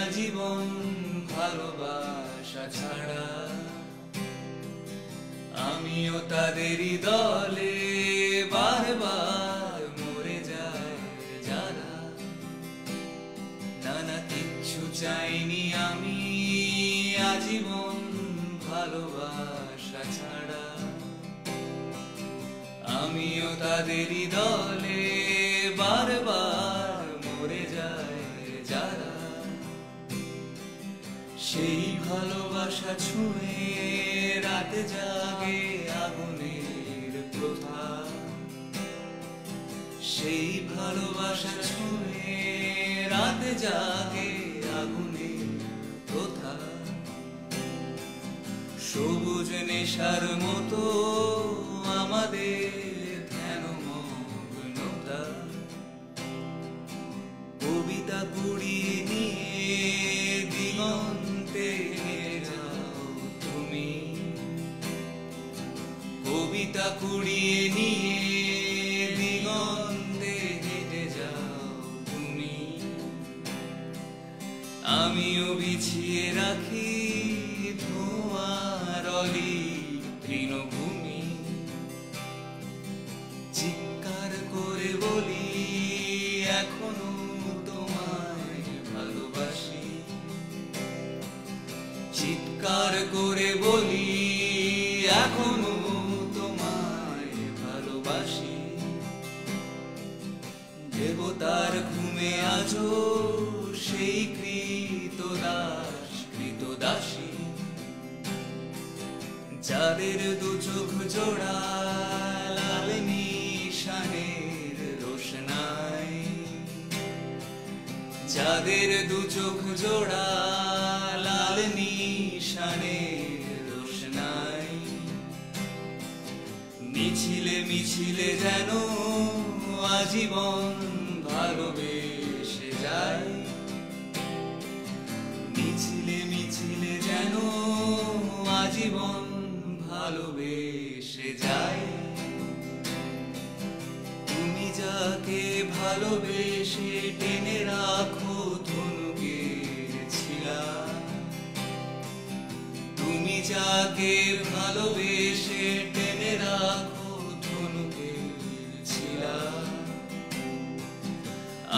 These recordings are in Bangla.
আজীবন ভালোবাসা ছাড়া। আমিও তাদেরই দলে বারবার মরে যায় যারা। নানা কিচ্ছু চাইনি আমি আজীবন ভালোবাসা ছাড়া। আমিও তাদেরই দলে সেই ভালোবাসা ছুঁয়ে রাতে জাগে আগুনের প্রথা সেই ভালোবাসা ছুঁয়ে রাতে জাগে প্রথা সবুজ নেশার মতো আমাদের ধ্যান মগ্নতা। কবিতা কুড়িয়ে নিয়ে দিগন্তে কুড়িয়ে নিয়ে দিগন্তে হেঁটে যাও তুমি। আমিও বিছিয়ে রাখি ধোঁয়ার অলি তৃণভূমি। চিৎকার করে বলি, এখনও তোমায় ভালোবাসি। চিৎকার করে বলি, এখনও ঘুমে আজো সেই কৃত দাস কৃত দাসী যাদের দু চোখ জোড়া লাল নিশানের রোশনাই, যাদের দু চোখ জোড়া লাল নিশানের রোশনাই, মিছিলে মিছিলে যেন আজীবন ভালোবেসে যায়। মিছিলে মিছিলে যেন আজীবন ভালোবেসে যায়। তুমি যাকে ভালোবেসে টেনে রাখো ধনুকের ছিলা। তুমি যাকে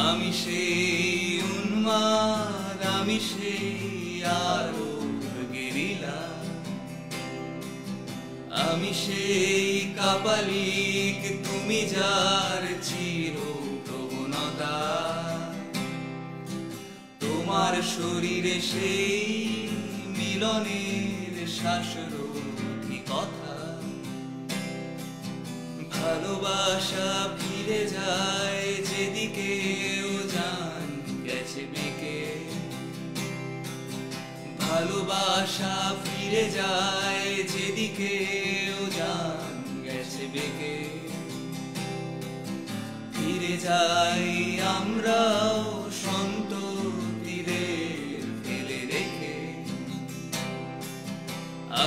আমি সেই উন্মাদ, আমি সেই আরও গেরিলা আমি সেই কাপালিক, তুমি যার চির প্রবণতা তোমার শরীরে সেই মিলনের শ্বাসরোধী কথা। ভালোবাসা ফিরে যায় বেঁকে ভালোবাসা ফিরে যায় যেদিকে, ও জান গেছে বেঁকে। ফিরে যাই আমরাও সন্ততিদের ফেলে রেখে।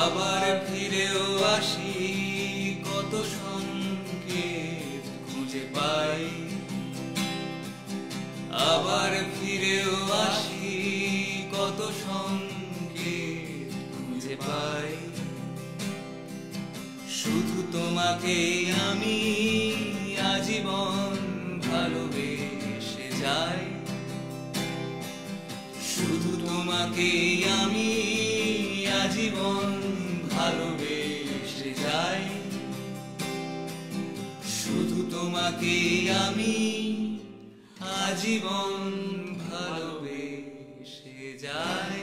আবার ফিরেও আসি, কত সংকেত খুঁজে পাই। আবার ফিরেও আসি, কত সংকেত খুঁজে পাই। শুধু তোমাকে আমি আজীবন ভালোবেসে যাই। শুধু তোমাকে আমি আজীবন ভালোবেসে যাই। শুধু তোমাকে আমি আজীবন ভালোবেসে যায়।